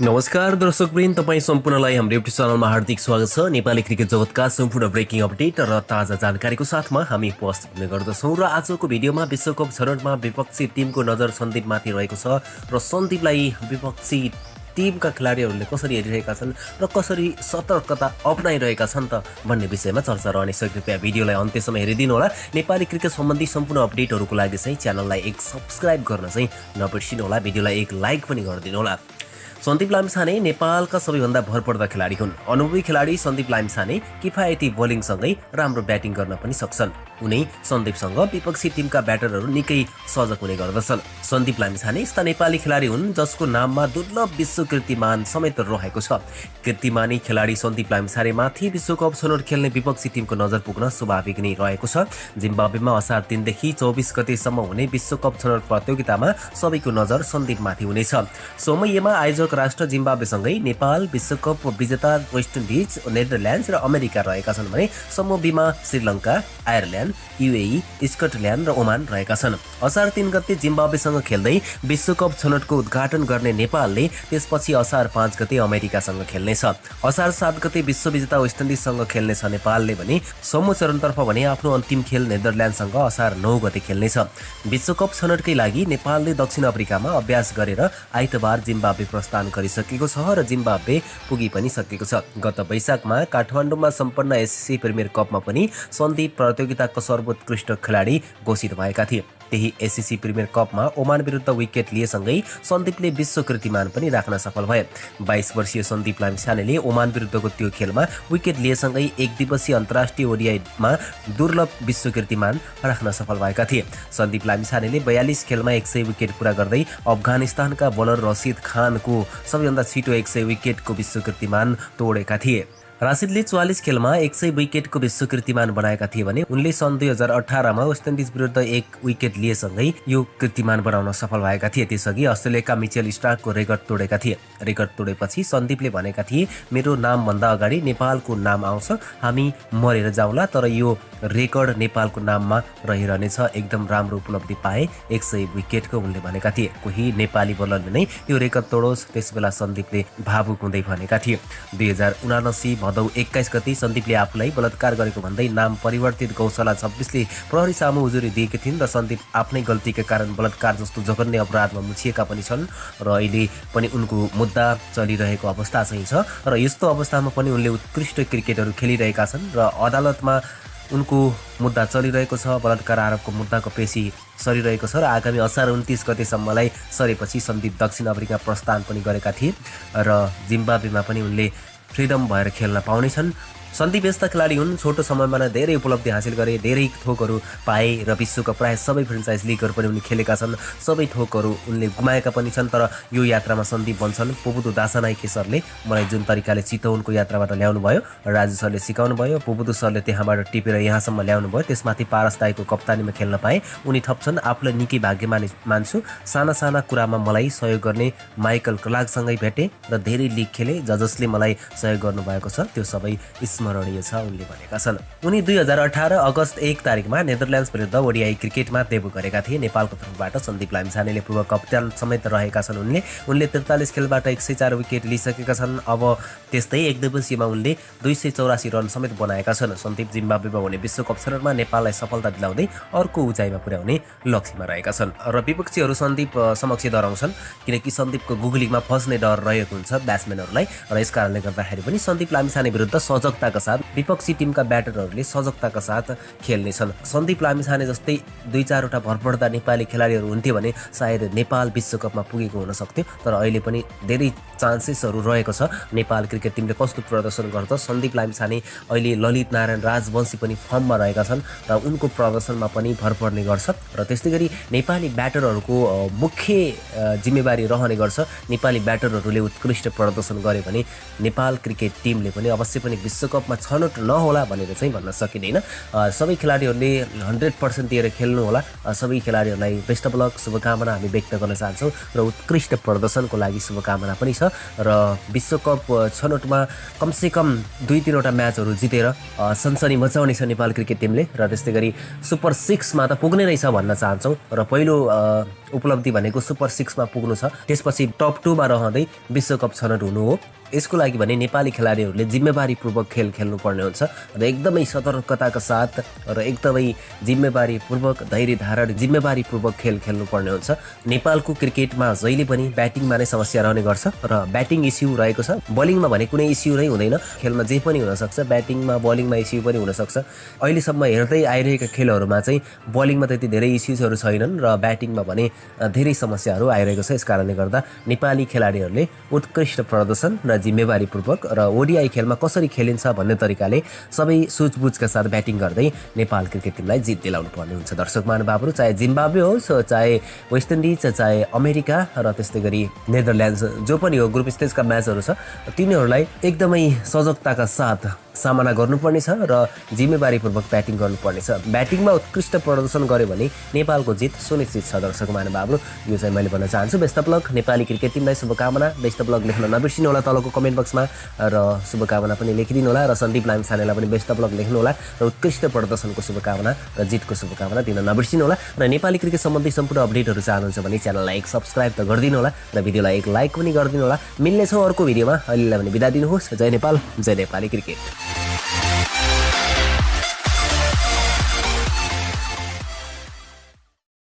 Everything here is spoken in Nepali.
नमस्कार दर्शकवृन्द तपाईँ सम्पूर्णलाई हाम्रो युट्युब च्यानलमा हार्दिक स्वागत छ। नेपाली क्रिकेट जगतका सम्पूर्ण ब्रेकिङ अपडेट र ताजा जानकारीको साथमा हामी उपस्थित हुने गर्दछौँ र आजको भिडियोमा विश्वकप छनौटमा विपक्षी टिमको नजर सन्दीपमाथि रहेको छ र सन्दीपलाई विपक्षी टिमका खेलाडीहरूले कसरी हेरिरहेका छन् र कसरी सतर्कता अप्नाइरहेका छन् त भन्ने विषयमा चर्चा रहने छ कृपया भिडियोलाई अन्त्यसम्म हेरिदिनु होला। नेपाली क्रिकेट सम्बन्धी सम्पूर्ण अपडेटहरूको लागि चाहिँ च्यानललाई एक सब्सक्राइब गर्न चाहिँ नबिर्सिनु होला। भिडियोलाई एक लाइक पनि गरिदिनु होला। सन्दीप लामिछाने नेपालका सबैभन्दा भरपर्दा खेलाडी हुन्। अनुभवी खेलाडी सन्दीप लामिछाने किफायती बोलिङसँगै राम्रो ब्याटिङ गर्न पनि सक्छन्। उनै सन्दीपसँग विपक्षी टिमका ब्याटरहरू निकै सजग हुने गर्दछन्। सन्दीप लामिछाने यस्ता नेपाली खेलाडी हुन् जसको नाममा दुर्लभ विश्व कीर्तिमान समेत रहेको छ। कीर्तिमानी खेलाडी सन्दीप लामिछानेमाथि विश्वकप छनौट खेल्ने विपक्षी टिमको नजर पुग्न स्वाभाविक नै रहेको छ। जिम्बाब्वेमा असार तिनदेखि चौबिस गतेसम्म हुने विश्वकप छनौट प्रतियोगितामा सबैको नजर सन्दीपमाथि हुनेछ। समयमा आयोजक राष्ट्र जिम्बाब्वेसँगै नेपाल विश्वकप विजेता वेस्ट इन्डिज नेदरल्यान्ड्स र अमेरिका रहेका छन् भने समूह बीमा श्रीलङ्का आयरल्यान्ड युएई स्कटल्यान्ड र ओमान रहेका छन्। असार तिन गते जिम्बाब्वेसँग खेल्दै विश्वकप छनौटको उद्घाटन गर्ने नेपालले त्यसपछि असार पाँच गते अमेरिकासँग खेल्नेछ। असार सात गते विश्वविजेता वेस्ट इन्डिजसँग खेल्नेछ नेपालले भने समूह चरणतर्फ भने आफ्नो अन्तिम खेल नेदरल्यान्डसँग असार नौ गते खेल्नेछ। विश्वकप छनौटकै लागि नेपालले दक्षिण अफ्रिकामा अभ्यास गरेर आइतबार जिम्बाब्वे प्रस्थान गरिसकेको छ र जिम्बाब्वे पुगी पनि सकेको छ। गत वैशाखमा काठमाडौँमा सम्पन्न एससी प्रिमियर कपमा पनि सन्दीप प्रतियोगिताको सर्वोत्कृष्ट खेलाडी घोषित भएका थिए। त्यही एसिसी प्रिमियर कपमा ओमान विरुद्ध विकेट लिएसँगै सन्दीपले विश्व कृतिमान पनि राख्न सफल भए। बाइस वर्षीय सन्दीप लामिछानेले ओमान विरुद्धको त्यो खेलमा विकेट लिएसँगै एक दिवसीय अन्तर्राष्ट्रिय ओडिआईमा दुर्लभ विश्व कृतिमान राख्न सफल भएका थिए। सन्दीप लामिछानेले बयालिस खेलमा एक सय विकेट पुरा गर्दै अफगानिस्तानका बोलर रसिद खानको सबैभन्दा छिटो एक सय विकेटको विश्व कृतिमान तोडेका थिए। राशिदले चौवालिस खेलमा एक सय विकेटको विश्व कृतिमान बनाएका थिए भने उनले सन् दुई हजार अठारमा वेस्ट इन्डिज विरुद्ध एक विकेट लिएसँगै यो कृतिमान बनाउन सफल भएका थिए। त्यसअघि अस्ट्रेलियाका मिचेल स्टार्कको रेकर्ड तोडेका थिए। रेकर्ड तोडेपछि सन्दीपले भनेका थिए मेरो नामभन्दा अगाडि नेपालको नाम आउँछ हामी मरेर जाउँला तर यो रेकर्ड नेपालको नाममा रहिरहनेछ। एकदम राम्रो उपलब्धि पाए एक सय विकेटको उनले भनेका थिए। कोही नेपाली बलरले नै यो रेकर्ड तोडोस् त्यसबेला सन्दीपले भावुक हुँदै भनेका थिए। दुई हजार उनासी भदौ एक्काइस गति सन्दीपले आफूलाई बलात्कार गरेको भन्दै नाम परिवर्तित गौशाला छब्बिसले प्रहरी सामु उजुरी दिएकी थिइन् र सन्दीप आफ्नै गल्तीका कारण बलात्कार जस्तो जघन्य अपराधमा मुछिएका पनि छन् र अहिले पनि उनको मुद्दा चलिरहेको अवस्था चाहिँ छ र यस्तो अवस्थामा पनि उनले उत्कृष्ट क्रिकेटहरू खेलिरहेका छन् र अदालतमा उनको मुद्दा चलिरहेको छ बलात्कार आरोपको मुद्दाको पेशी सरिरहेको छ र आगामी असार उन्तिस गतेसम्मलाई सरेपछि सन्दीप दक्षिण अफ्रिका प्रस्थान पनि गरेका थिए र जिम्बाब्वेमा पनि उनले फ्रिडम भएर खेल्न पाउनेछन्। सन्दीप यस्ता खेलाडी हुन्। छोटो समयमा नै धेरै उपलब्धि हासिल गरे। धेरै थोकहरू पाए र विश्वका प्रायः सबै फ्रेन्चाइज लिगहरू पनि उनले खेलेका छन्। सबै थोकहरू उनले गुमाएका पनि छन्। तर यो यात्रामा सन्दीप भन्छन् पुबुदु दासानाइके सरले मलाई जुन तरिकाले चितवनको यात्राबाट ल्याउनु भयो राजु सरले सिकाउनु भयो पुबुदु सरले त्यहाँबाट टिपेर यहाँसम्म ल्याउनु भयो त्यसमाथि पारस दाईको कप्तानीमा खेल्न पाएँ। उनी थप्छन् आफूलाई निकै भाग्यमानी मान्छु। साना साना कुरामा मलाई सहयोग गर्ने माइकल क्लागसँगै भेटेँ र धेरै लिग खेले ज जसले मलाई सहयोग गर्नुभएको छ। त्यो सबै स्मरणीय छ उनले भनेका छन्। उनी दुई हजार अठार अगस्त एक तारिकमा नेदरल्यान्ड्स विरुद्ध ओडिआई क्रिकेटमा देबु गरेका थिए। नेपालको तर्फबाट सन्दीप लामिछानेले पूर्व कप्तान समेत रहेका छन् उनले। उनले त्रिचालिस खेलबाट एक सय चार विकेट लिइसकेका छन्। अब त्यस्तै एक दिवसीयमा उनले दुई सय चौरासी रन समेत बनाएका छन्। सन्दीप जिम्बाब्वेमा हुने विश्वकप छनौटमा नेपाललाई सफलता दिलाउँदै अर्को उचाइमा पुर्याउने लक्ष्यमा रहेका छन्। र विपक्षीहरू सन्दीप समक्ष डराउँछन् किनकि सन्दीपको गुगलीमा फस्ने डर रहेको हुन्छ ब्याट्सम्यानहरूलाई। र यस कारणले गर्दाखेरि पनि सन्दीप लामिछाने विरुद्ध सजगता सजगताका साथ विपक्षी टिमका ब्याटरहरूले सजगताका साथ खेल्नेछन्। सन्दीप लामिछाने जस्तै दुई चारवटा भरपर्दा नेपाली खेलाडीहरू हुन्थ्यो भने सायद नेपाल विश्वकपमा पुगेको हुन सक्थ्यो तर अहिले पनि धेरै चान्सेसहरू रहेको छ। नेपाल क्रिकेट टिमले कस्तो प्रदर्शन गर्छ? सन्दीप लामिछाने अहिले ललित नारायण राजवंशी पनि फर्ममा रहेका छन् र उनको प्रदर्शनमा पनि भर पर्ने गर्छ र त्यस्तै गरी नेपाली ब्याटरहरूको मुख्य जिम्मेवारी रहने गर्छ। नेपाली ब्याटरहरूले उत्कृष्ट प्रदर्शन गरे भने नेपाल क्रिकेट टिमले पनि अवश्य पनि विश्वकप विश्वकपमा छनौट नहोला भनेर चाहिँ भन्न सकिँदैन। सबै खेलाडीहरूले हन्ड्रेड पर्सेन्ट दिएर खेल्नु होला। अ, सबै खेलाडीहरूलाई बेस्ट अफ लक शुभकामना हामी व्यक्त गर्न चाहन्छौँ र उत्कृष्ट प्रदर्शनको लागि शुभकामना पनि छ र विश्वकप छनौटमा कमसेकम दुई तिनवटा म्याचहरू जितेर सनसनी मचाउने छ नेपाल क्रिकेट टिमले र त्यस्तै गरी सुपर सिक्समा त पुग्ने रहेछ भन्न चाहन्छौँ र पहिलो उपलब्धि भनेको सुपर सिक्समा पुग्नु छ। त्यसपछि टप टूमा रहँदै विश्वकप छनौट हुनु हो। यसको लागि भने नेपाली खेलाडीहरूले जिम्मेवारीपूर्वक खेल खेल्नुपर्ने हुन्छ र एकदमै सतर्कताका साथ र एकदमै जिम्मेवारीपूर्वक धैर्य धारण जिम्मेवारीपूर्वक खेल खेल्नुपर्ने हुन्छ। नेपालको क्रिकेटमा जहिले पनि ब्याटिङमा नै समस्या रहने गर्छ र ब्याटिङ इस्यु रहेको छ। बलिङमा भने कुनै इस्यु नै हुँदैन। खेलमा जे पनि हुनसक्छ ब्याटिङमा बलिङमा इस्यु पनि हुनसक्छ। अहिलेसम्म हेर्दै आइरहेका खेलहरूमा चाहिँ बलिङमा त्यति धेरै इस्युजहरू छैनन् र ब्याटिङमा भने धेरै समस्याहरू आइरहेको छ। यस कारणले गर्दा नेपाली खेलाडीहरूले उत्कृष्ट प्रदर्शन र जिम्मेवारीपूर्वक र ओडिआई खेलमा कसरी खेलिन्छ भन्ने तरिकाले सबै सुझबुझका साथ ब्याटिङ गर्दै नेपाल क्रिकेट टिमलाई जित दिलाउनु पर्ने हुन्छ। दर्शक महानुभावहरू चाहे जिम्बाब्वे होस् चाहे वेस्ट इन्डिज चाहे अमेरिका र त्यस्तै गरी नेदरल्यान्ड्स जो पनि हो ग्रुप स्टेजका म्याचहरू छ तिनीहरूलाई एकदमै सजगताका साथ सामना गर्नुपर्ने छ र जिम्मेवारीपूर्वक ब्याटिङ गर्नुपर्ने छ ब्याटिङमा उत्कृष्ट प्रदर्शन गर्यो भने नेपालको जित सुनिश्चित छ। दर्शक महानुभावहरू यो चाहिँ मैले भन्न चाहन्छु। अफ लक नेपाली क्रिकेट टिमलाई शुभकामना। अफ लक लेख्न नबिर्सिनु होला तलको कमेन्ट बक्समा र शुभकामना पनि लेखिदिनु होला र सन्दीप लाम सानेलाई पनि बेस्ट अफ लक लेख्नु होला र उत्कृष्ट प्रदर्शनको शुभकामना र जितको शुभकामना दिन नबिर्सिनु होला र नेपाली क्रिकेट सम्बन्धी सम्पूर्ण अपडेटहरू चाहनुहुन्छ भने च्यानललाई एक सब्सक्राइब त गरिदिनु होला र भिडियोलाई एक लाइक पनि गरिदिनु होला मिल्नेछौँ अर्को भिडियोमा अहिलेलाई भने बिदा दिनुहोस्। जय नेपाल जय नेपाली क्रिकेट।